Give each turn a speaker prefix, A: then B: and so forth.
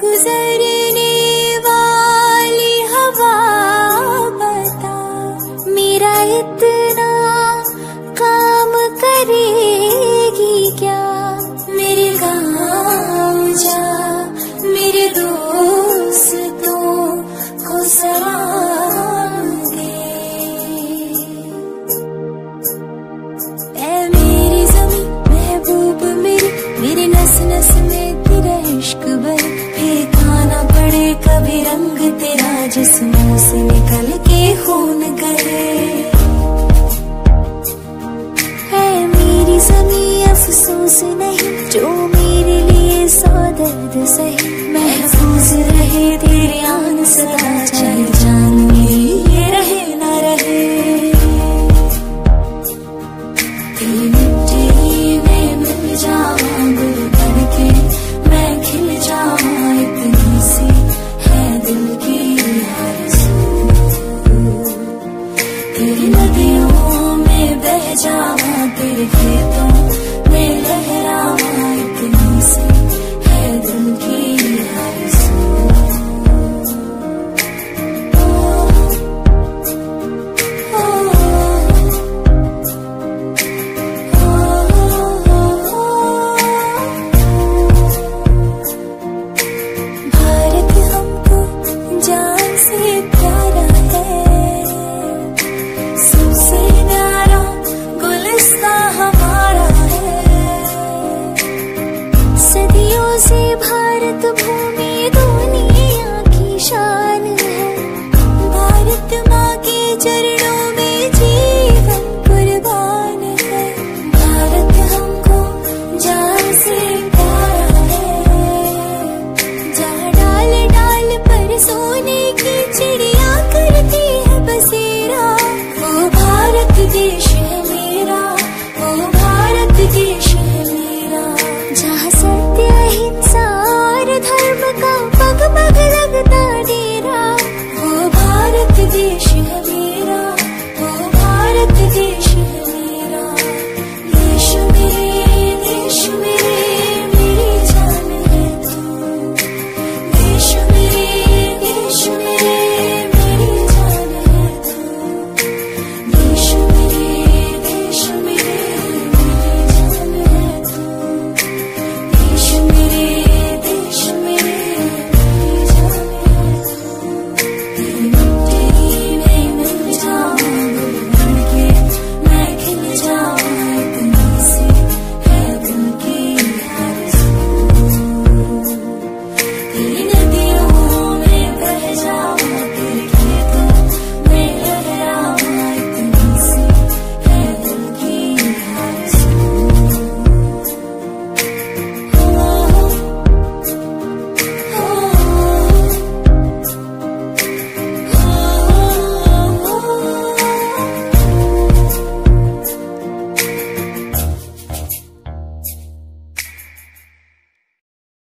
A: गुजरने वाली हवा बता मेरा इतना जमी अफसोस नहीं, जो मेरे लिए सौ दर्द सही। महफूज रहे तेरे आन सदा, चाहे जान ये रहे ना रहे। तेरे नदियों में बह जावा तेरे खेतों में लहरावा इतनी